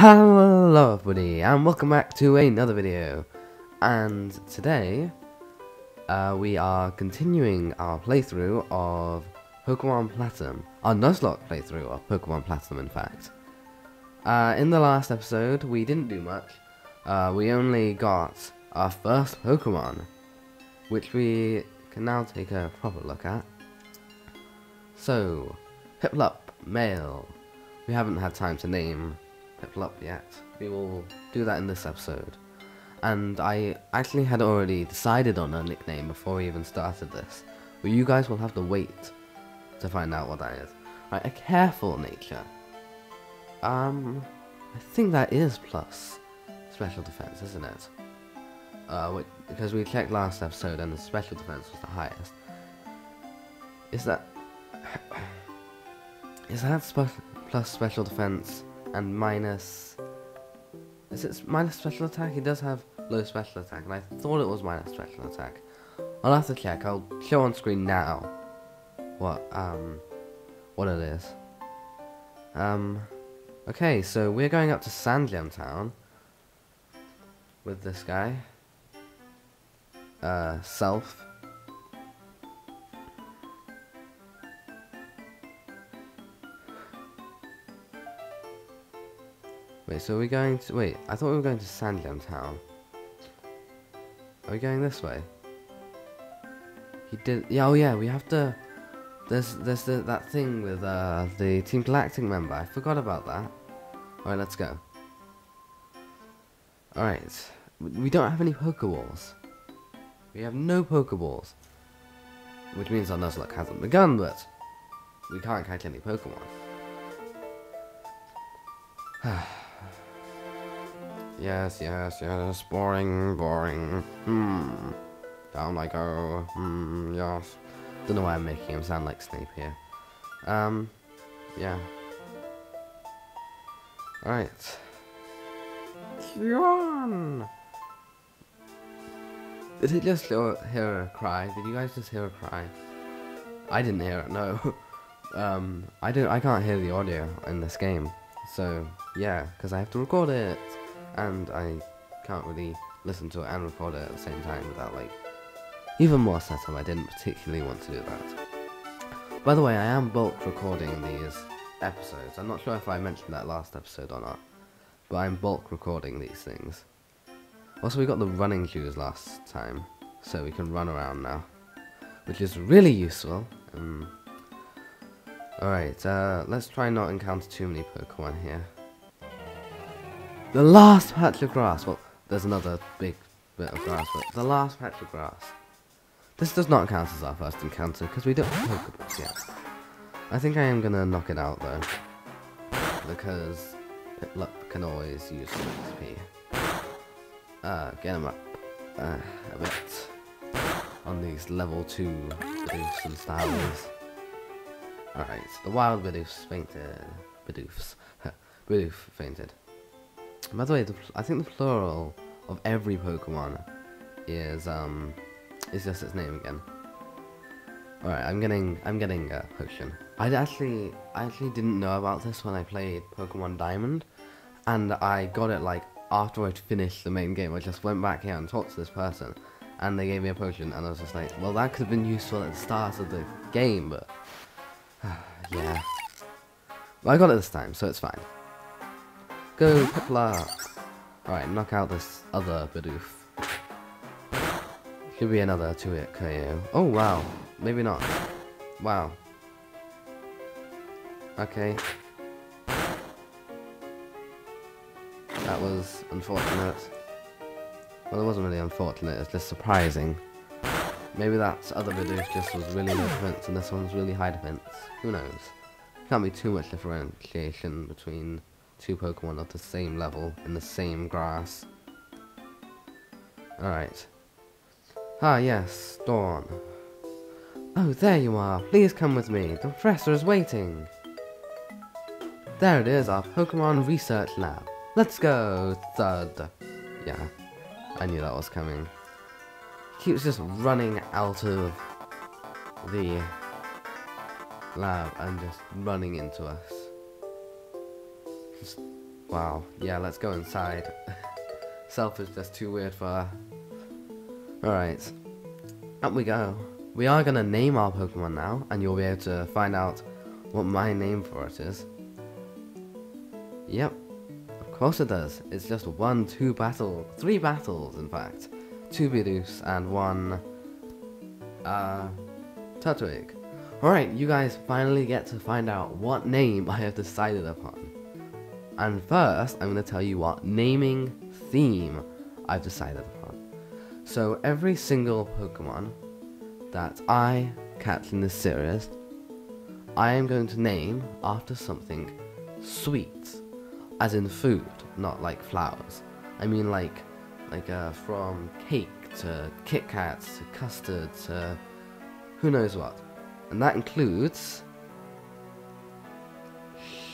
Hello everybody and welcome back to another video and today uh, we are continuing our playthrough of Pokemon Platinum, our Nuzlocke playthrough of Pokemon Platinum in fact. Uh, in the last episode we didn't do much, uh, we only got our first Pokemon which we can now take a proper look at. So, Piplup, male. We haven't had time to name Piplup yet. We will do that in this episode. And I actually had already decided on a nickname before we even started this. But you guys will have to wait to find out what that is. Right, a careful nature. Um, I think that is plus special defense, isn't it? Uh, because we checked last episode and the special defense was the highest. Is that... is that spe plus special defense and minus... Is it minus special attack? He does have low special attack, and I thought it was minus special attack. I'll have to check. I'll show on screen now what um what it is. Um, okay, so we're going up to Sandgem Town with this guy. Uh, Self. Wait, so are we going to... Wait, I thought we were going to Sandgem Town. Are we going this way? He did... Yeah, oh yeah, we have to... There's there's the, that thing with uh, the Team Galactic member. I forgot about that. Alright, let's go. Alright. We don't have any Pokeballs. We have no Pokeballs. Which means our Nuzlocke hasn't begun, but... We can't catch any Pokemon. Yes, yes, yes. Boring, boring. Hmm. Down I go. Hmm, yes. Don't know why I'm making him sound like Snape here. Um, yeah. Alright. Yawn! Did it just hear a cry? Did you guys just hear a cry? I didn't hear it, no. um, I don't, I can't hear the audio in this game. So, yeah, because I have to record it and I can't really listen to it and record it at the same time without like even more setup. I didn't particularly want to do that. By the way, I am bulk recording these episodes. I'm not sure if I mentioned that last episode or not, but I'm bulk recording these things. Also, we got the running shoes last time, so we can run around now, which is really useful. Um, Alright, uh, let's try not encounter too many Pokemon here. The last patch of grass. Well, there's another big bit of grass, but the last patch of grass. This does not count as our first encounter, because we don't have Pokeballs yet. I think I am going to knock it out, though. Because Piplup can always use some XP. Uh, get him up uh, a bit on these level 2 Bidoofs and Starlies. Alright, the wild Bidoofs fainted. Bidoofs. Bidoof fainted. By the way, the, I think the plural of every Pokemon is um is just its name again. All right, I'm getting I'm getting a potion. I actually I actually didn't know about this when I played Pokemon Diamond, and I got it like after I'd finished the main game. I just went back here and talked to this person, and they gave me a potion, and I was just like, well, that could have been useful at the start of the game, but yeah. But I got it this time, so it's fine. Go, Piplup! Alright, knock out this other Bidoof. Should be another 2-hit KO. Oh, wow. Maybe not. Wow. Okay. That was unfortunate. Well, it wasn't really unfortunate, it's just surprising. Maybe that other Bidoof just was really low defense and this one's really high defense. Who knows? Can't be too much differentiation between two Pokemon of the same level in the same grass. Alright. Ah, yes, Dawn. Oh, there you are. Please come with me. The professor is waiting. There it is, our Pokemon Research Lab. Let's go, Thud. Yeah, I knew that was coming. He keeps just running out of the lab and just running into us. Wow. Yeah, let's go inside. Self is just too weird for her. Alright. Up we go. We are going to name our Pokemon now, and you'll be able to find out what my name for it is. Yep. Of course it does. It's just one, two battle, three battles, in fact. Two Bidoof and one, uh, Turtwig. Alright, you guys finally get to find out what name I have decided upon. And first, I'm going to tell you what naming theme I've decided upon. So every single Pokemon that I catch in this series, I am going to name after something sweet, as in food, not like flowers. I mean like, like uh, from cake to Kit Kats to custard to who knows what. And that includes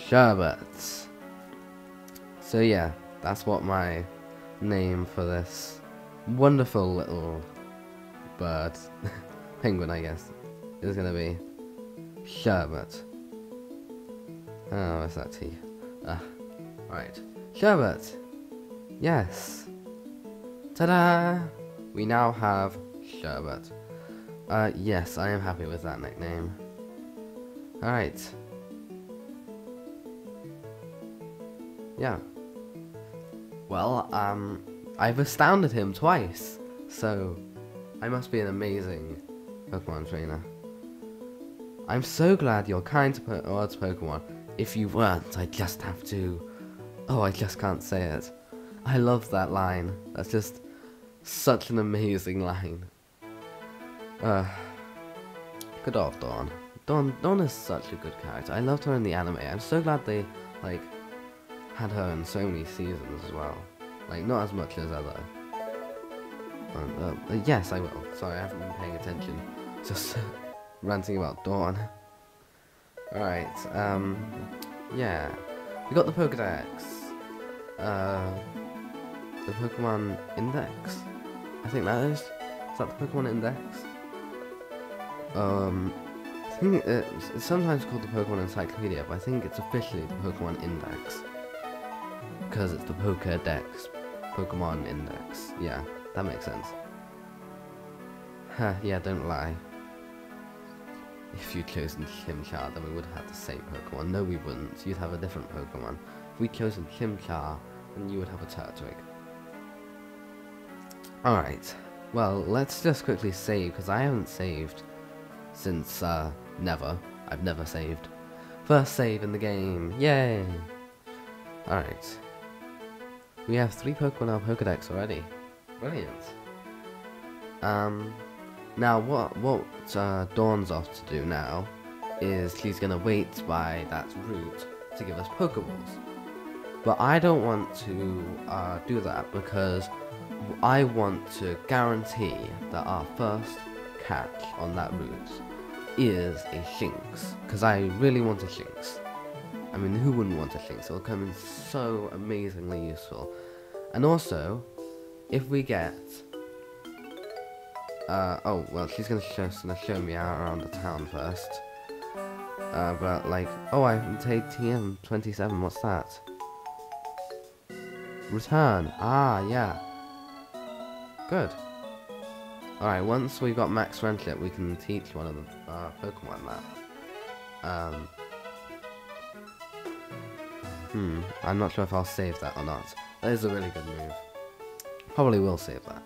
sherbets. So yeah, that's what my name for this wonderful little bird, penguin I guess, is gonna be sherbet. Oh, what's that tea? Ah, right. Sherbet! Yes! Ta-da! We now have sherbet. Uh, yes, I am happy with that nickname. Alright. Yeah. Well, um, I've astounded him twice, so I must be an amazing Pokemon trainer. I'm so glad you're kind to po towards Pokemon. If you weren't, I'd just have to... Oh, I just can't say it. I love that line. That's just such an amazing line. Uh, good old Dawn. Dawn, Dawn is such a good character. I loved her in the anime. I'm so glad they, like, had her in so many seasons as well. Like, not as much as other. Uh, yes, I will. Sorry, I haven't been paying attention. Just ranting about Dawn. Alright, um, yeah. We got the Pokedex. Uh, the Pokemon Index? I think that is. Is that the Pokemon Index? Um, I think it's sometimes called the Pokemon Encyclopedia, but I think it's officially the Pokemon Index. Because it's the Pokedex. Pokemon Index. Yeah, that makes sense. Huh, yeah, don't lie. If you'd chosen Chimchar, then we would have had the same Pokemon. No, we wouldn't. You'd have a different Pokemon. If we'd chosen Chimchar, then you would have a Turtwig. Alright. Well, let's just quickly save, because I haven't saved since, uh, never. I've never saved. First save in the game. Yay! Alright. We have three Pokemon in our Pokedex already. Brilliant. Um, now what, what uh, Dawn's off to do now is she's to wait by that route to give us Pokeballs. But I don't want to uh, do that because I want to guarantee that our first catch on that route is a Shinx. Because I really want a Shinx. I mean, who wouldn't want a Shinx? It'll come in so amazingly useful. And also, if we get... Uh, oh, well, she's going to show, gonna show me out around the town first. Uh, but, like, oh, I take TM27, what's that? Return, ah, yeah. Good. Alright, once we've got max friendship, we can teach one of the uh, Pokemon that. Um, hmm, I'm not sure if I'll save that or not. That is a really good move. Probably will save that.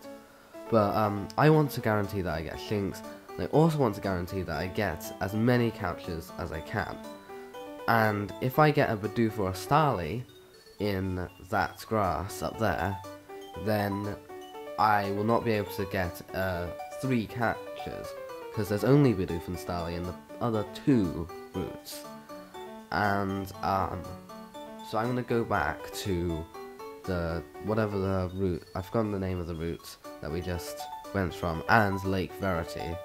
But um, I want to guarantee that I get Shinx, and I also want to guarantee that I get as many couches as I can. And if I get a Bidoof or a Starly in that grass up there, then I will not be able to get uh, three catches because there's only Bidoof and Starly in the other two routes. And um, so I'm gonna go back to the whatever the route I've forgotten the name of the route that we just went from and Lake Verity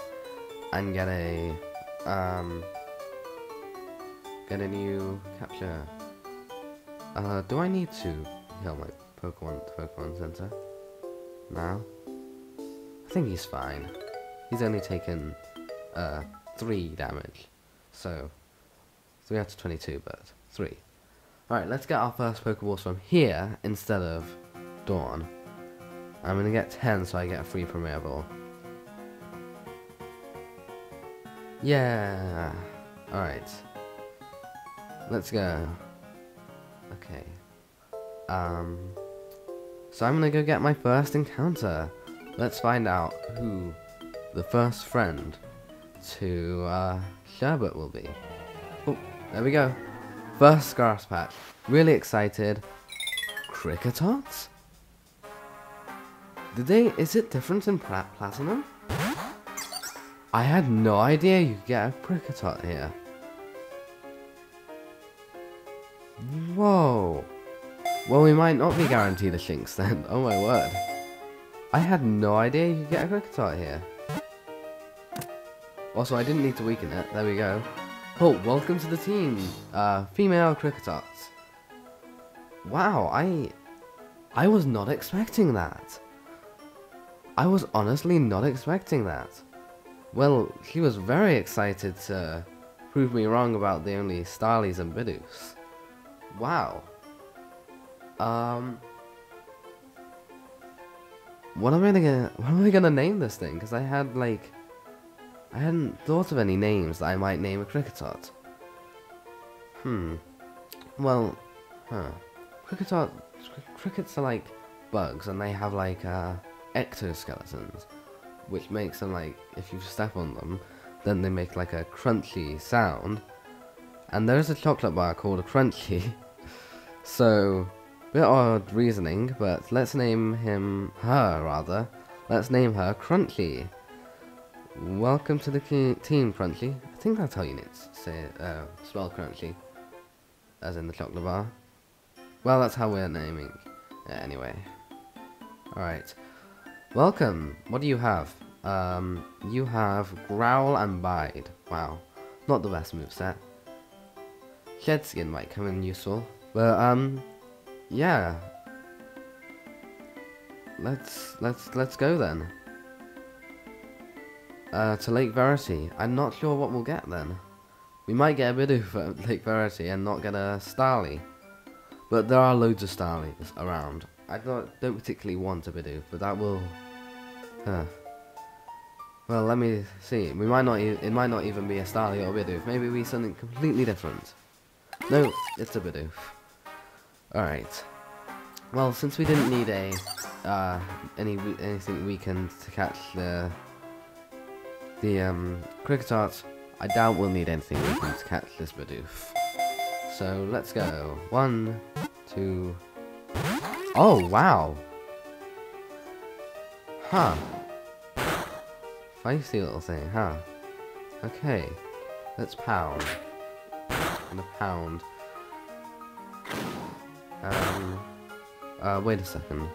and get a um get a new capture. Uh, do I need to heal my Pokemon Pokemon Center? now. I think he's fine. He's only taken uh, 3 damage. So, 3 out of 22, but 3. Alright, let's get our first Pokeballs from here instead of Dawn. I'm gonna get 10 so I get a free Premier Ball. Yeah. Alright. Let's go. Okay. Um. So I'm gonna go get my first encounter. Let's find out who the first friend to uh, Sherbet will be. Oh, there we go. First grass patch. Really excited. Kricketots? Did they, is it different in Plat Platinum? I had no idea you could get a Kricketot here. Whoa. Well, we might not be guaranteed a Shinx then. Oh my word. I had no idea you could get a Kricketot here. Also, I didn't need to weaken it. There we go. Oh, welcome to the team, uh, female Kricketots. Wow, I, I was not expecting that. I was honestly not expecting that. Well, he was very excited to prove me wrong about the only Starlies and Bidoofs. Wow. Um, what am I gonna, what am I gonna name this thing? Because I had like I hadn't thought of any names that I might name a Kricketot. Hmm. Well, huh. Kricketot, crickets are like bugs and they have like uh, ectoskeletons, which makes them like, if you step on them, then they make like a crunchy sound. And there's a chocolate bar called a Crunchie. so, bit odd reasoning, but let's name him, her rather, let's name her Crunchy. Welcome to the team, Crunchy. I think that's how you say it, uh, spell Crunchy. As in the chocolate bar. Well, that's how we're naming it anyway. Alright. Welcome. What do you have? Um, you have Growl and Bide. Wow. Not the best moveset. Shed Skin might come in useful. But, um, yeah. Let's, let's, let's go then uh, to Lake Verity. I'm not sure what we'll get then. We might get a Bidoof at Lake Verity and not get a Starly. But there are loads of Starlies around. I don't, don't particularly want a Bidoof, but that will... Huh. Well, let me see. We might not. E it might not even be a Starly or a Bidoof. Maybe be something completely different. No, it's a Bidoof. Alright. Well, since we didn't need a uh, any anything weakened to catch the the um, Kricketot, I doubt we'll need anything can catch this Bidoof. So let's go. One, two. Oh wow. Huh. Feisty little thing, huh? Okay. Let's pound. And a pound. Um. Uh, wait a second.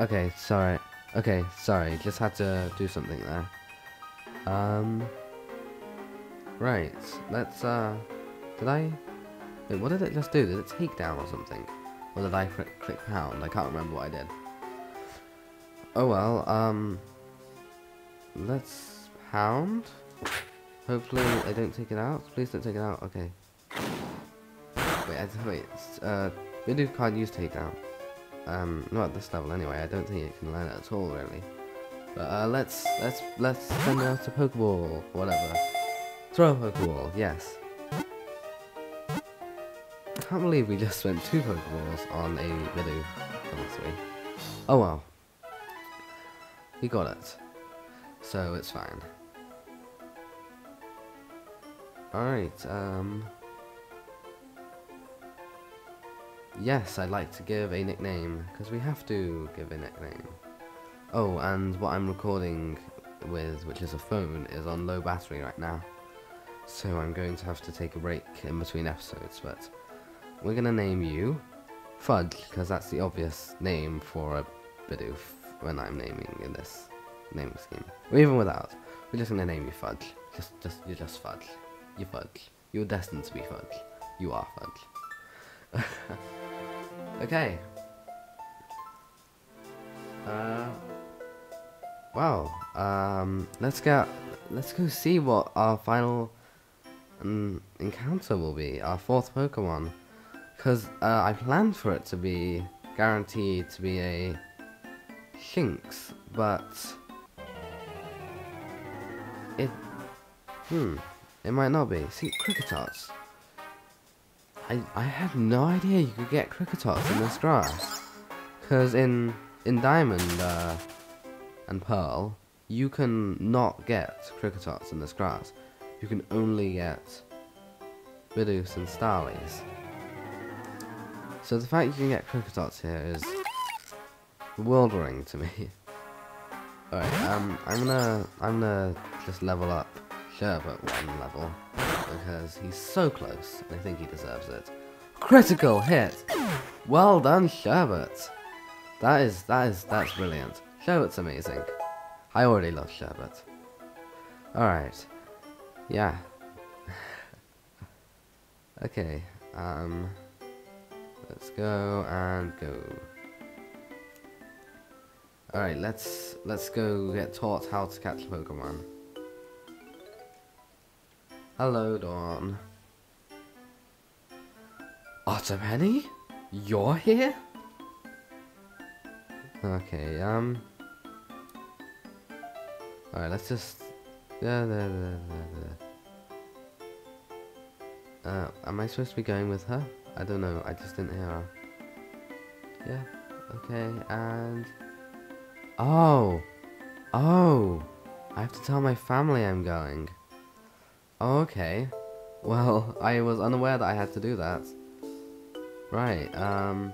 Okay, sorry. Okay, sorry. Just had to do something there. Um. Right. Let's, uh. Did I. Wait, what did it just do? Did it take down or something? Or did I click, click pound? I can't remember what I did. Oh well, um. Let's pound. Hopefully they don't take it out. Please don't take it out. Okay. Wait, I, wait. Uh, Bidoof can't use takedown. Um, not at this level anyway. I don't think it can learn it at all, really. Uh, let's let's let's send out a Pokeball, whatever. Throw a Pokeball, yes. I can't believe we just spent two Pokeballs on a Bidoof, honestly. Oh well. We got it. So it's fine. Alright, um... Yes, I'd like to give a nickname, because we have to give a nickname. Oh, and what I'm recording with, which is a phone, is on low battery right now. So I'm going to have to take a break in between episodes, but we're going to name you Fudge, because that's the obvious name for a Bidoof when I'm naming in this naming scheme. Or even without. We're just going to name you Fudge. Just, just, you're just Fudge. You're Fudge. You're destined to be Fudge. You are Fudge. okay. Uh... Wow. Um, let's get let's go see what our final um, encounter will be. Our fourth Pokemon, Because uh, I planned for it to be guaranteed to be a Shinx, but it, hmm, it might not be. See, Kricketots. I, I had no idea you could get Kricketots in this grass. Because in, in Diamond uh, and Pearl, you can not get Kricketots in this grass. You can only get Bidoof and Starlies. So the fact you can get Kricketots here is bewildering to me. Alright, um, I'm gonna, I'm gonna just level up Sherbet one level, because he's so close, and I think he deserves it. Critical hit! Well done, Sherbet! That is, that is, that's brilliant. Sherbet's amazing. I already love Sherbet. Alright. Yeah. okay, um... Let's go and go. Alright, let's let's go get taught how to catch Pokemon. Hello, Dawn. Otopeny? You're here? Okay, um... Alright, let's just... Uh, am I supposed to be going with her? I don't know, I just didn't hear her. Yeah, okay, and... Oh! Oh! I have to tell my family I'm going. Okay. Well, I was unaware that I had to do that. Right, um...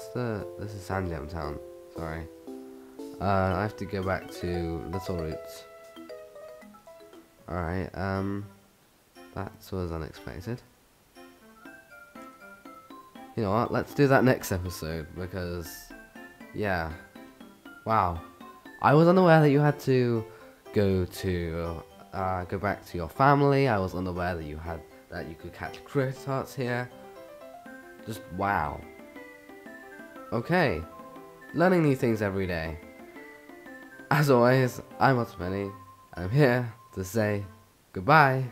this the... This is Sandgem Town. Sorry. Uh, I have to go back to Little Roots. Alright, um, that was unexpected. You know what, let's do that next episode, because, yeah, wow. I was unaware that you had to go to, uh, go back to your family, I was unaware that you had, that you could catch Kricketots here. Just, wow. Okay, learning new things every day. As always, I'm Otopeny, I'm here to say goodbye.